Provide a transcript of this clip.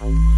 Bye.